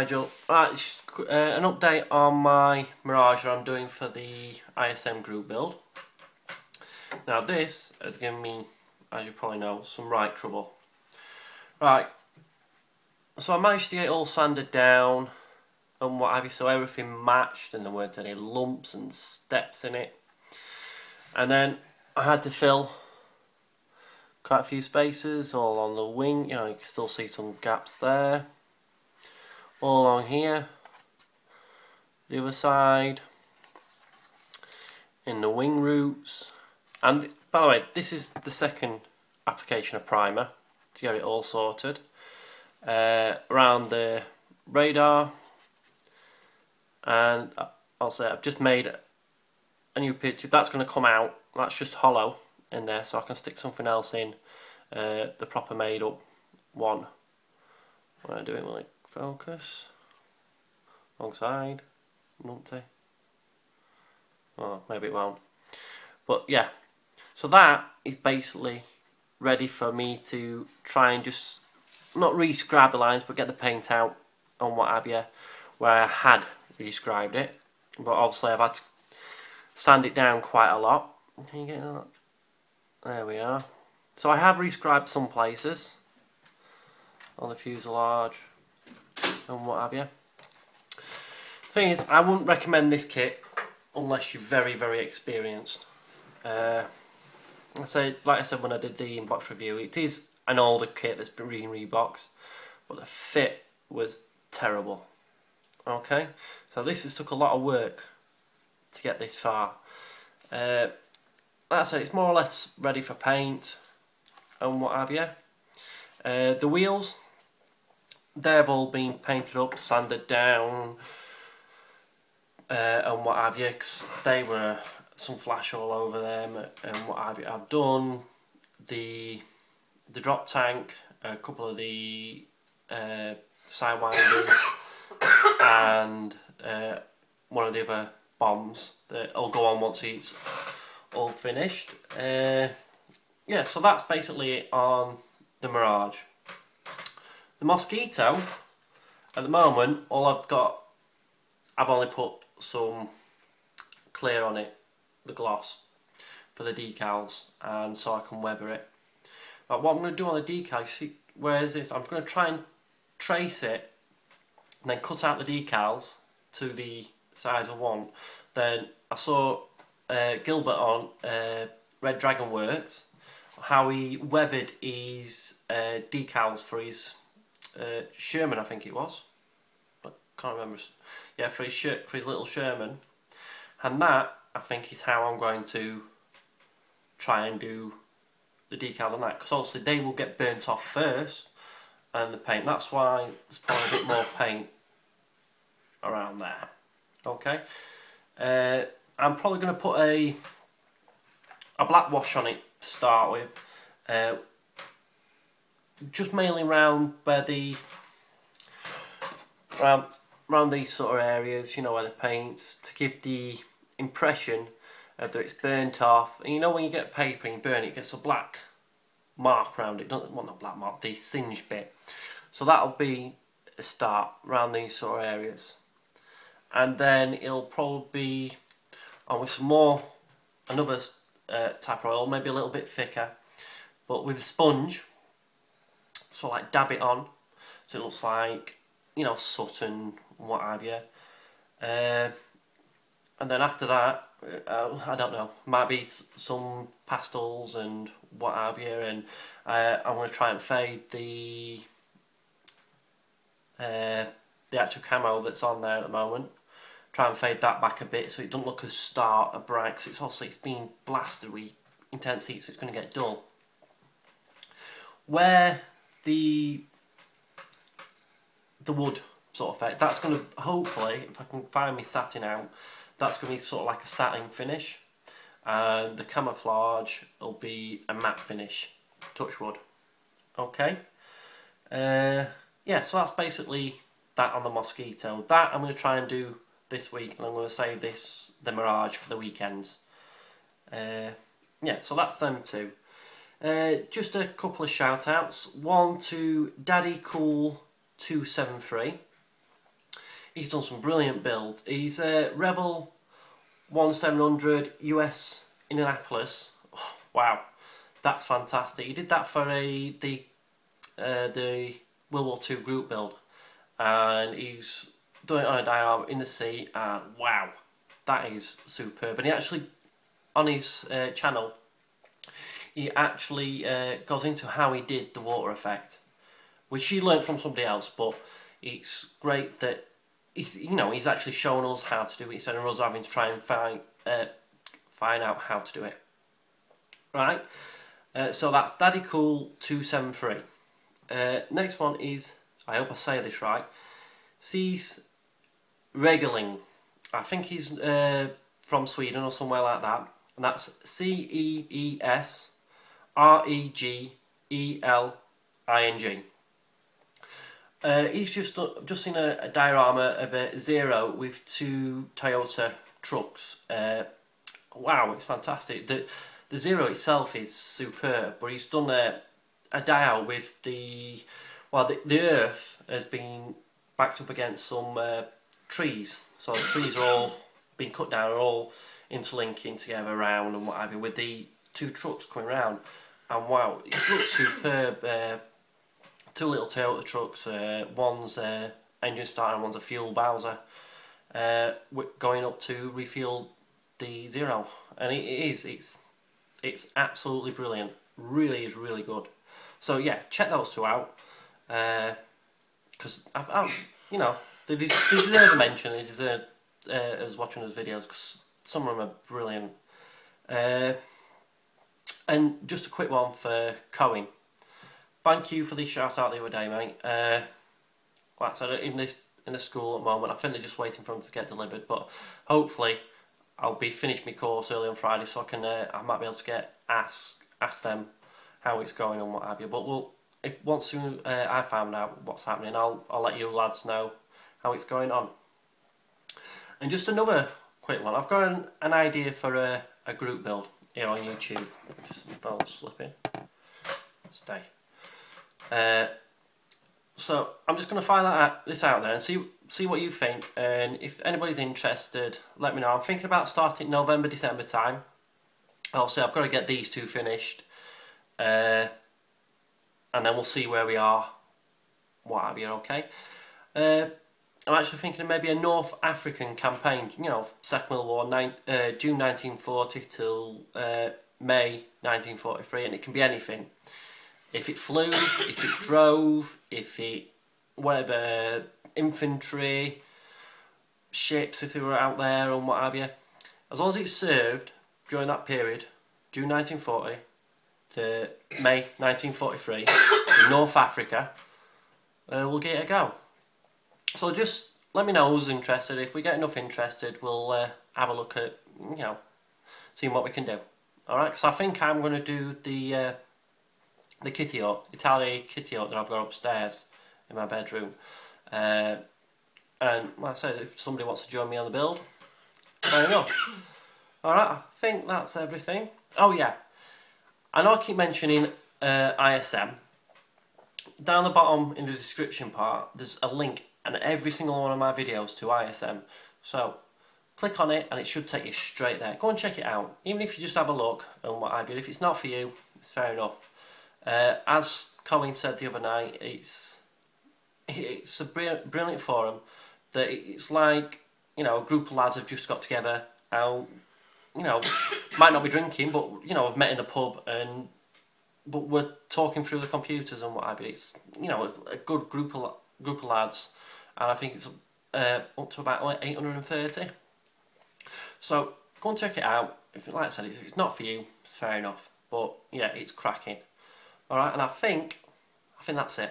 Nigel. Right, uh, an update on my Mirage that I'm doing for the ISM group build. Now this has given me, as you probably know, some right trouble. Right, so I managed to get all sanded down and what have you, so everything matched and there weren't any lumps and steps in it. And then I had to fill quite a few spaces all on the wing, you know, you can still see some gaps there all along here. The other side. In the wing roots. And by the way this is the second application of primer to get it all sorted. Uh, around the radar. And I'll say I've just made a new picture. That's going to come out. That's just hollow in there so I can stick something else in uh, the proper made up one. What am I doing like focus, wrong side, numpty. Oh, maybe it won't. But yeah, so that is basically ready for me to try and just not rescribe the lines but get the paint out on what have you where I had rescribed it. But obviously I've had to sand it down quite a lot. Can you get that? there we are. So I have rescribed some places. On the fuselage and what have you. Thing is, I wouldn't recommend this kit unless you're very, very experienced. Uh, I say, like I said when I did the inbox review, it is an older kit that's been reboxed, but the fit was terrible. Okay, so this has took a lot of work to get this far. Uh, like I it's more or less ready for paint and what have you. Uh, the wheels, they've all been painted up, sanded down, uh, and what have you, because they were some flash all over them, and what have you. I've done the the drop tank, a couple of the uh, sidewinders, and uh, one of the other bombs that will go on once it's all finished. Uh, yeah, so that's basically it on the Mirage. The Mosquito, at the moment, all I've got, I've only put some clear on it, the gloss, for the decals, and so I can weather it. But what I'm going to do on the decal, see, where is this? I'm going to try and trace it, and then cut out the decals to the size I want. Then I saw uh, Gilbert on uh, Red Dragon Works, how he weathered his uh, decals for his uh, Sherman, I think it was. I can't remember. Yeah, for his shirt, for his little Sherman, and that I think is how I'm going to try and do the decal on that because obviously they will get burnt off first and the paint. That's why there's probably a bit more paint around there. Okay, uh, I'm probably going to put a a black wash on it to start with. Uh, just mainly around where the around, around these sort of areas, you know, where the paints to give the impression of that it's burnt off. And you know when you get paper and you burn it, it gets a black mark around it. Doesn't want well, black mark, the singed bit. So that'll be a start around these sort of areas. And then it'll probably be on with some more another uh, type of oil, maybe a little bit thicker, but with a sponge so like dab it on. So it looks like you know Sutton, what have you. Uh, and then after that uh, I don't know might be some pastels and what have you and uh, I'm going to try and fade the uh, the actual camo that's on there at the moment. Try and fade that back a bit so it doesn't look as stark and bright because it's also it's being blasted with intense heat so it's going to get dull. Where the the wood sort of effect. That's going to hopefully, if I can find me satin out, that's going to be sort of like a satin finish, and the camouflage will be a matte finish, touch wood. Okay. Uh, yeah, so that's basically that on the mosquito. That I'm going to try and do this week, and I'm going to save this the Mirage for the weekends. Uh, yeah, so that's them two. Uh, just a couple of shout outs. One to Daddy Cool 273. He's done some brilliant builds. He's a Revell 1700 US Indianapolis. Oh, wow, that's fantastic. He did that for a the uh, the World War II group build, and he's doing it on a diorama in the sea. And wow, that is superb. And he actually on his uh, channel, he actually uh, goes into how he did the water effect, which he learned from somebody else. But it's great that he's, you know he's actually shown us how to do it instead of us having to try and find uh, find out how to do it. Right. Uh, so that's Daddy Cool two seven three. Uh, next one is I hope I say this right. Cees Regeling. I think he's uh, from Sweden or somewhere like that and that's C E E S R E G E L I N G. Uh, he's just just seen a, a, diorama of a Zero with two Toyota trucks. Uh, wow, it's fantastic. The the Zero itself is superb, but he's done a a dial with the well, the, the Earth has been backed up against some uh, trees. So the trees are all being cut down, are all interlinking together around and what have you with the two trucks coming around and wow it looks superb uh, two little Toyota trucks uh, one's uh, engine starter and one's a fuel Bowser uh, going up to refuel the Zero. And it is it's it's absolutely brilliant. Really is really good. So yeah check those two out because uh, I've, you know they deserve a mention they deserve uh, as watching those videos because some of them are brilliant. And just a quick one for Cohen. Thank you for the shout out the other day, mate. Uh, like I said, in this in the school at the moment, I think they're just waiting for them to get delivered. But hopefully, I'll be finished my course early on Friday, so I can uh, I might be able to get ask ask them how it's going and what have you. But we'll if once uh, I found out what's happening, I'll I'll let you lads know how it's going on. And just another quick one. I've got an, an idea for a, a group build here on YouTube. Just phone slipping. Stay. Uh, so I'm just going to find out, this out there and see see what you think. And if anybody's interested, let me know. I'm thinking about starting November, December time. Also, I've got to get these two finished. Uh, and then we'll see where we are. What have you, okay? Uh, I'm actually thinking of maybe a North African campaign, you know, Second World War, nine, uh, June 1940 till uh, May 1943, and it can be anything. If it flew, if it drove, if it, whatever, infantry, ships, if they were out there and what have you. As long as it served during that period, June 1940 to May 1943, in North Africa, uh, we'll get it a go. So just let me know who's interested. If we get enough interested, we'll uh, have a look at, you know, seeing what we can do. Alright, because I think I'm going to do the uh, the kitty Italeri kitty hut that I've got upstairs in my bedroom. Uh, and like I said, if somebody wants to join me on the build, there you go. Alright, I think that's everything. Oh yeah, I know I keep mentioning uh, ISM. Down the bottom in the description part, there's a link and every single one of my videos to ISM. So click on it and it should take you straight there. Go and check it out. Even if you just have a look and what have you. If it's not for you, it's fair enough. Uh, as Colin said the other night, it's it's a brilliant forum that it's like, you know, a group of lads have just got together and, you know, might not be drinking, but, you know, have met in a pub and, but we're talking through the computers and what have you. It's, you know, a, a good group of, group of lads and I think it's uh, up to about 830. So go and check it out. If like I said, if it's not for you, it's fair enough. But yeah, it's cracking. All right, and I think I think that's it.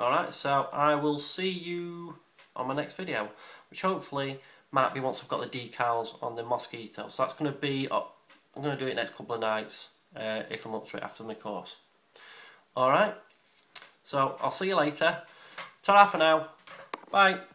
All right, so I will see you on my next video, which hopefully might be once I've got the decals on the mosquito. So that's going to be. Uh, I'm going to do it next couple of nights uh, if I'm up to it after my course. All right. So I'll see you later. Ta-ra for now. Bye.